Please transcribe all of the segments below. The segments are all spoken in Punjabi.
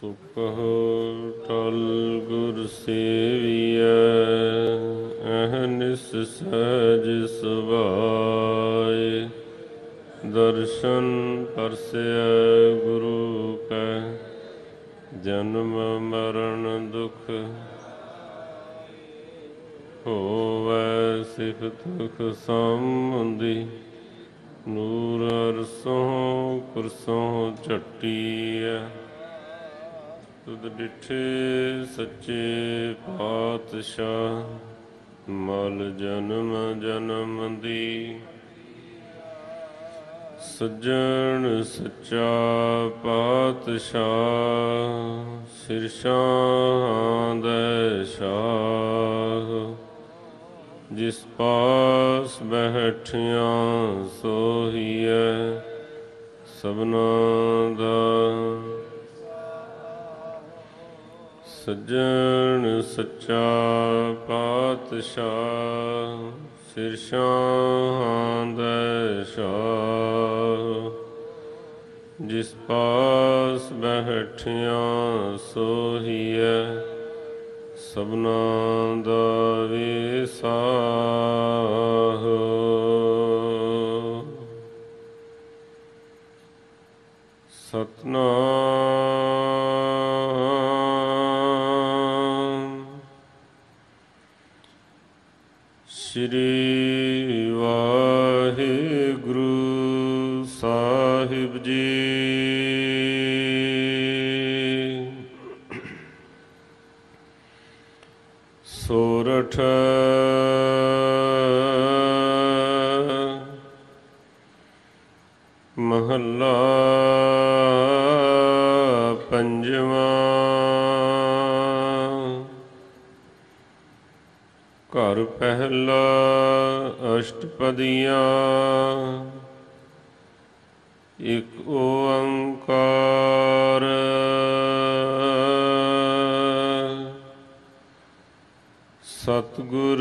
ਸੁਖ ਟਲ ਗੁਰ ਸੇਵੀਐ ਅਹਨਿਸ ਸਹਿਜ ਸੁਭਾਏ। ਦਰਸ਼ਨ ਪਰਸੈ ਗੁਰੂ ਕੈ, ਜਨਮ ਮਰਨ ਦੁਖ ਹੋਵੈ ਸਿਫਤ ਖਸਮੰਦੀ ਨੂਰ ਅਰਸੋਂ ਕੁਰਸੋਂ ਝਟੀਐ। ਤੁਧ ਡਿਠੇ ਸੱਚੇ ਪਾਤਸ਼ਾਹ, ਮਲ ਜਨਮ ਜਨਮ ਦੀ। ਸੱਜਣ ਸੱਚਾ ਪਾਤਸ਼ਾਹ, ਸਿਰਸ਼ਾਂ ਦੇ ਸ਼ਾਹ। ਜਿਸ ਪਾਸ ਬੈਠਿਆਂ ਸੋਹੀਐ ਸਭਨਾ ਦਾ ਸੱਜਣ ਸੱਚਾ ਪਾਤਸ਼ਾਹ ਸਿਰਸ਼ਾਂ ਦੇ ਸ਼ਾਹ। ਜਿਸ ਪਾਸ ਬੈਠਿਆਂ ਸੋਹੀਐ ਸਭਨਾ ਦਾ ਵਿਸਾਹ ਸਤਨਾਮ ਸ੍ਰੀ ਵਾਹਿਗੁਰੂ ਸਾਹਿਬ ਜੀ। ਸੋਰਠ ਮਹੱਲਾ ਪੰਜਵਾਂ। ਘਰ ਪਹਿਲ ਅਸ਼ਟਪਦੀਆਂ। ਇਕ ਓੰਕਾਰ। ਸਤਗੁਰ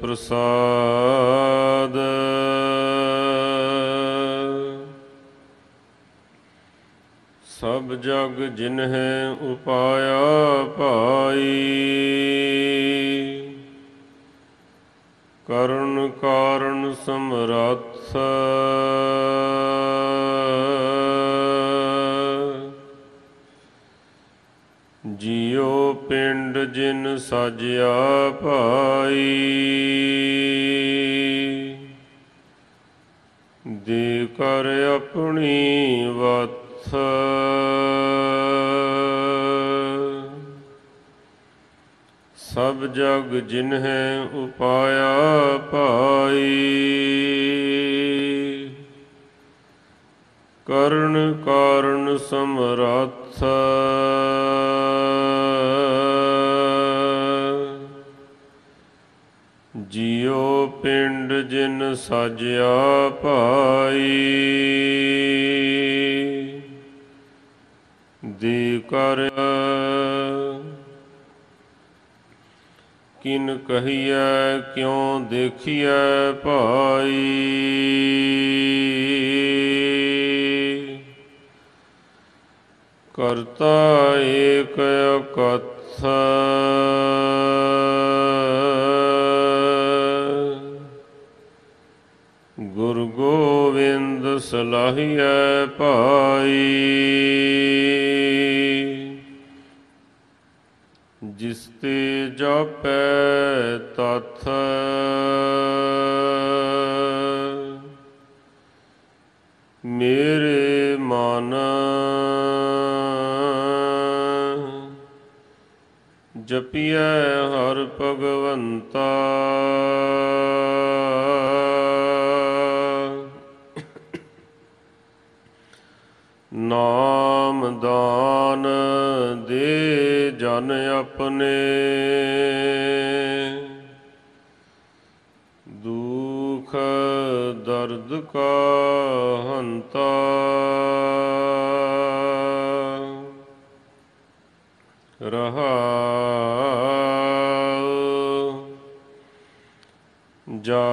ਪ੍ਰਸਾਦ। ਸਭ ਜਗ ਜਿਨਹਿ ਉਪਾਇਆ ਭਾਈ। ਕਰਨ ਕਾਰਨ ਸਮਰੱਥ ਜਿਉ ਪਿੰਡ ਜਿਨ ਸਾਜਿਆ ਭਾਈ ਦੇ ਕਰ ਆਪਣੀ ਸਭ ਜਗ ਜਿਨਹਿ ਉਪਾਇਆ ਭਾਈ। ਕਰਨ ਕਾਰਨ ਸਮਰੱਥ। ਜਿਉ ਪਿੰਡ ਜਿਨ ਸਾਜਿਆ ਭਾਈ। ਦੇ ਕਰ ਕਿਨ ਕਹੀਐ ਕਿਉ ਦੇਖੀਐ ਭਾਈ? ਕਰਤਾ ਏਕ ਅਕਥ। ਗੁਰ ਗੋਬਿੰਦ ਸਲਾਹੀਐ ਭਾਈ। ਜਪੀਐ ਹਰ ਭਗਵੰਤਾ। ਨਾਮ ਦਾਨ ਦੇ ਜਨ ਆਪਣੇ। ਦੁਖ ਦਰਦ ਕਾ ਹੰਤਾ। ਰਹਾ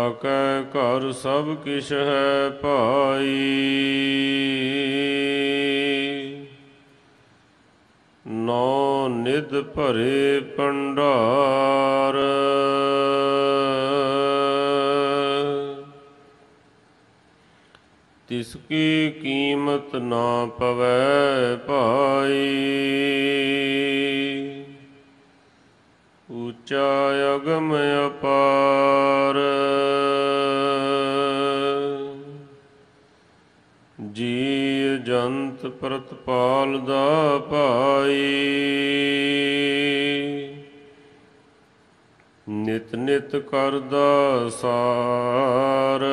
ਕੈ ਘਰ ਸਭ ਕਿਛ ਹੈ ਭਾਈ। ਨੌ ਨਿਧ ਭਰੇ ਪੰਡਾਰ ਤਿਸ ਕੀ ਕੀਮਤ ਨਾ ਪਵੈ ਭਾਈ। ਉੱਚਾ ਅਗਮ ਅਪਾਰ। ਜੀ ਜੰਤ ਪ੍ਰਤਪਾਲ ਦਾ ਭਾਈ। ਨਿਤ ਨਿਤ ਕਰਦਾ ਸਾਰ।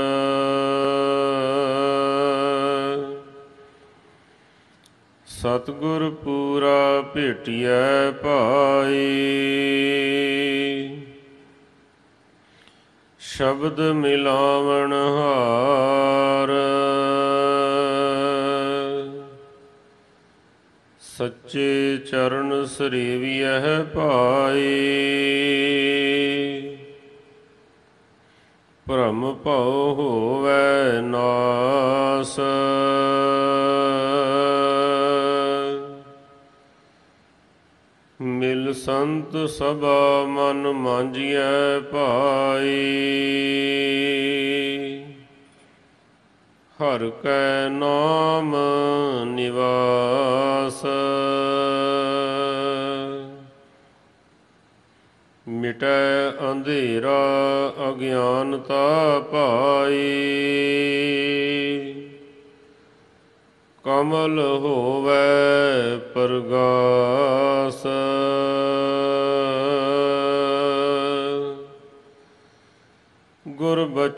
ਸਤਿਗੁਰ ਪੂਰਾ ਭੇਟਿਐ ਭਾਈ। ਸ਼ਬਦ ਮਿਲਾਵਣ ਹਾਰ। ਸੱਚੇ ਚਰਨ ਸਰੀਵੀਐ ਭਾਈ। ਭ੍ਰਮ ਭਉ ਹੋਵੈ ਨਾਸ। ਸੰਤ ਸਭਾ ਮਨ ਮਾਂਜੀਐ ਭਾਈ। ਹਰ ਕੈ ਨਾਮ ਨਿਵਾਸ। ਮਿਟੈ ਅੰਧੇਰਾ ਅਗਿਆਨਤਾ ਪਾਈ ਕਮਲ ਹੋਵੈ ਪਰਗਾਸ।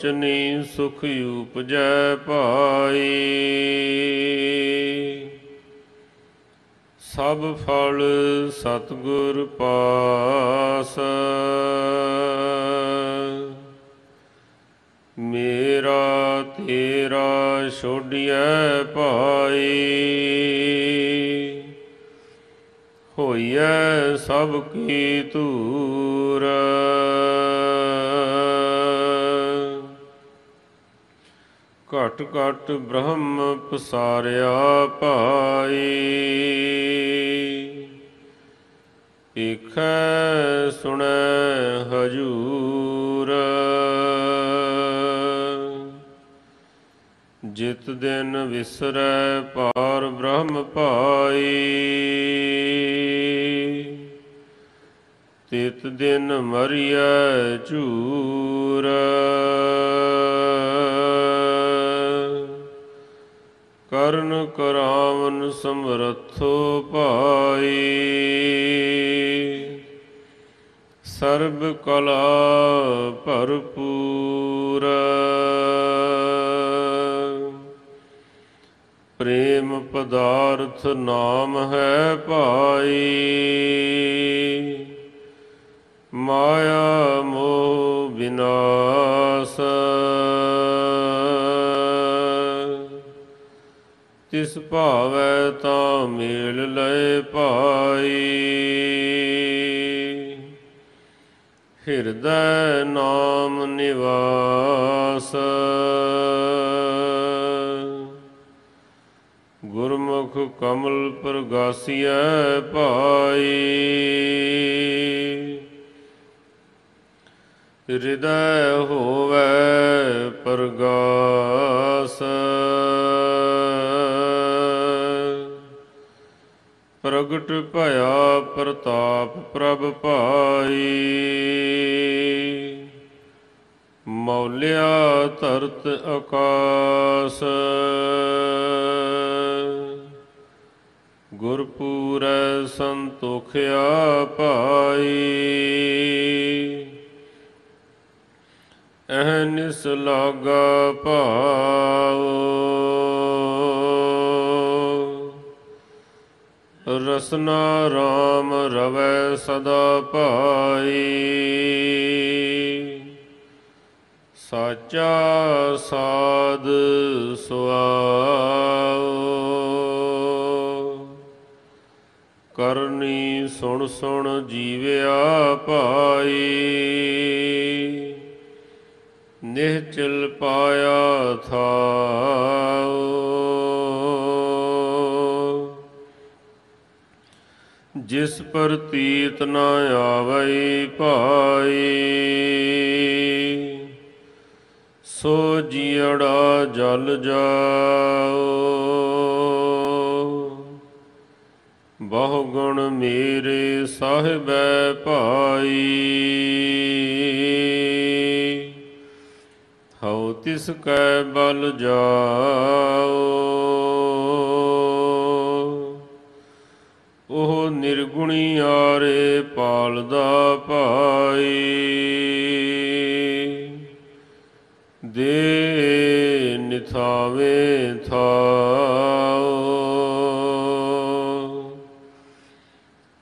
ਬਚਨੀ ਸੁਖ ਉਪਜੈ ਭਾਈ। ਸਭ ਫਲ ਸਤਿਗੁਰ ਪਾਸ। ਮੇਰਾ ਤੇਰਾ ਛੋੜਿਐ ਭਾਈ। ਹੋਈਐ ਸਭ ਕੀ ਤੂਰ ਘਟ ਘਟ ਬ੍ਰਹਮ ਪਸਾਰਿਆ ਭਾਈ। ਏਖੈ ਸੁਣੈ ਹਜੂਰ। ਜਿਤ ਦਿਨ ਵਿਸਰੈ ਪਾਰ ਬ੍ਰਹਮ ਭਾਈ। ਤਿਤ ਦਿਨ ਮਰੀਐ ਝੂਰ। ਕਰਨ ਕਰਾਵਨ ਸਮਰਥੋ ਭਾਈ। ਸਰਬ ਕਲਾ ਭਰਪੂਰ। ਪ੍ਰੇਮ ਪਦਾਰਥ ਨਾਮ ਹੈ ਭਾਈ। ਮਾਇਆ ਮੋਹ ਵਿਨਾਸ਼। ਤਿਸ ਭਾਵੈ ਤਾਂ ਮੇਲ ਲਏ ਭਾਈ। ਹਿਰਦੈ ਨਾਮ ਨਿਵਾਸ। ਗੁਰਮੁਖ ਕਮਲ ਪ੍ਰਗਾਸੀਐ ਭਾਈ। ਹਿਰਦੈ ਹੋਵੈ ਪ੍ਰਗਾਸ। ਪ੍ਰਗਟ ਭਇਆ ਪ੍ਰਤਾਪ ਪ੍ਰਭ ਭਾਈ। ਮੌਲਿਆ ਧਰਤ ਆਕਾਸ। ਗੁਰਪੂਰੈ ਸੰਤੋਖਿਆ ਭਾਈ। ਅਹਨਿਸ ਲਾਗਾ ਭਾਉ। ਰਸਨਾ RAM ਰਵੈ ਸਦਾ ਭਾਈ। ਸਾਚਾ ਸਾਧ ਸੁਆਉ ਕਰਨੀ ਸੁਣ ਸੁਣ ਜੀਵਿਆ ਭਾਈ। ਨਿਹਚਲ ਪਾਇਆ ਥਾਉ ਜਿਸ ਪਰ ਪ੍ਰਤੀਤ ਨ ਆਵਈ ਭਾਈ ਸੋ ਜੀੜਾ ਜਲ ਜਾਓ। ਬਹੁ ਗੁਣ ਮੇਰੇ ਸਾਹਿਬੈ ਭਾਈ, ਹਉ ਤਿਸ ਕੈ ਬਲ ਜਾਓ। ਨਿਰਗੁਣੀ ਆਰੇ ਪਾਲਦਾ ਭਾਈ। ਦੇ ਨਿਥਾਵੇ ਥਾਓ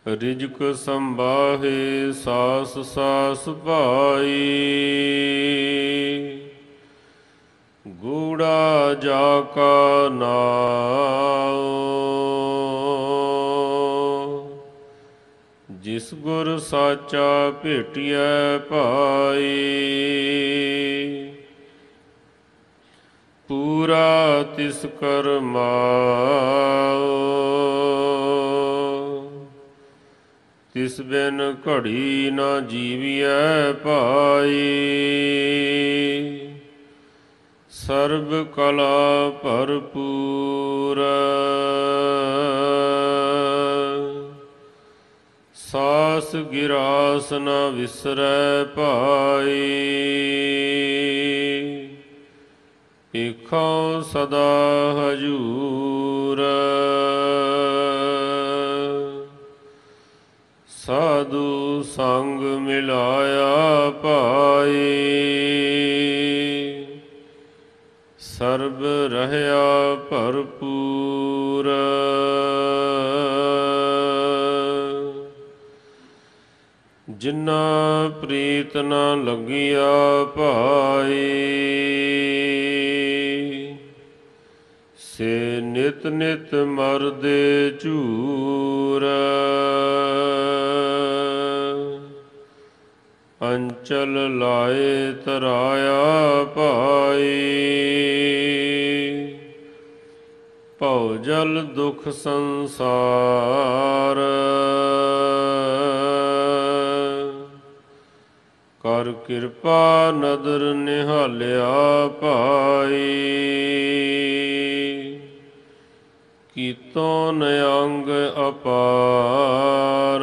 ਰਿਜਕ ਸੰਭਾਹੇ ਸਾਸ ਸਾਸ ਭਾਈ। ਗੂੜਾ ਜਾ ਕਾ ਨਾਉ ਸਾਚਾ ਭੇਟਿਐ ਭਾਈ। ਪੂਰਾ ਤਿਸ ਕਰਮਾਉ ਤਿਸ ਬਿਨ ਘੜੀ ਨਾ ਜੀਵਿਐ ਭਾਈ। ਸਰਬ ਕਲਾ ਭਰਪੂਰ। ਸਾਸ ਗਿਰਾਸ ਨ ਵਿਸਰੈ ਭਾਈ। ਇਖਾਂ ਸਦਾ ਹਜੂਰ। ਸਾਧੂ ਸੰਗ ਮਿਲਾਇਆ ਭਾਈ। ਸਰਬ ਰਹਿਆ ਭਰਪੂਰ। ਜਿਨਾ ਪ੍ਰੀਤ ਨਾ ਲੱਗਿਆ ਭਾਈ ਸੇ ਨਿਤ ਨਿਤ ਮਰਦੇ ਝੂਰ। ਅੰਚਲ ਲਾਏ ਤਰਾਇਆ ਭਾਈ ਭਉ ਜਲ ਦੁਖ ਸੰਸਾਰ। ਕਰ ਕਿਰਪਾ ਨਦਰ ਨਿਹਾਲਿਆ ਭਾਈ। ਕੀਤੋ ਨਿਅੰਗ ਅਪਾਰ।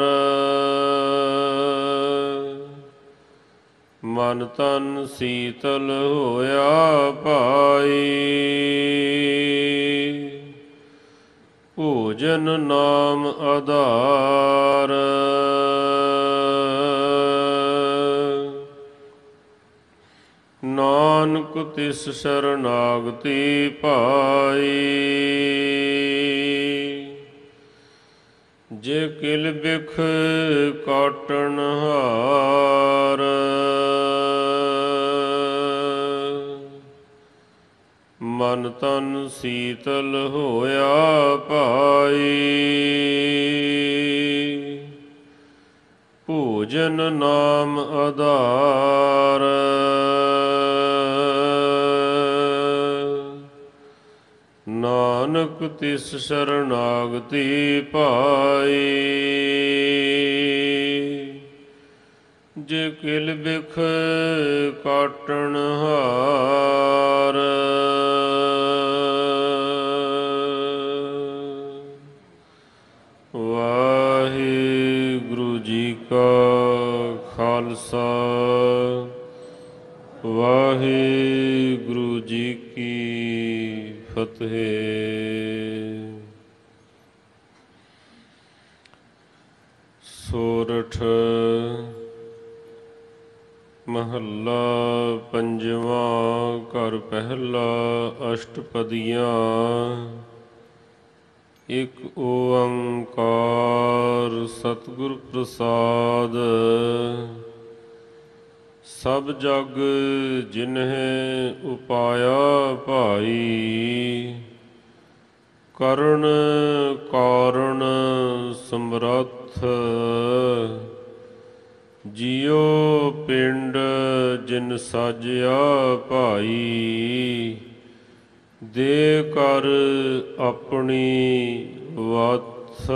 ਮਨ ਤਨ ਸੀਤਲ ਹੋਇਆ ਭਾਈ। ਭੋਜਨ ਨਾਮ ਆਧਾਰ। ਨਾਨਕ ਤਿਸ ਸਰਨਾਗਤੀ ਪਾਈ। ਜੇ ਕਿਲ ਬਿਖ ਕਾਟਣ ਹਾਰ ਮਨ ਤਨ ਸੀਤਲ ਹੋਇਆ ਭਾਈ ਭੋਜਨ ਨਾਮ ਆਧਾਰ। ਨਾਨਕ ਤਿਸ ਸਰਨਾਗਤੀ ਪਾਈ। ਜੇ ਕਿਲ ਬਿਖ ਕਾਟਣ ਹਾਰ। ਖਾਲਸਾ। ਵਾਹਿਗੁਰੂ ਜੀ ਕੀ ਫਤਿਹ। ਸੋਰਠ ਮਹੱਲਾ ਪੰਜਵਾਂ ਘਰ ਪਹਿਲਾ ਅਸ਼ਟਪਦੀਆਂ। ਇਕ ਓੰਕਾਰ ਸਤਿਗੁਰ ਪ੍ਰਸਾਦ। ਸਭ ਜਗ ਜਿਨਹਿ ਉਪਾਇਆ ਭਾਈ, ਕਰਨ ਕਾਰਣ ਸਮਰੱਥ ਜਿਉ ਪਿੰਡ ਜਿਨ ਸਾਜਿਆ ਭਾਈ, ਦੇ ਕਰ ਆਪਣੀ ਵਤ।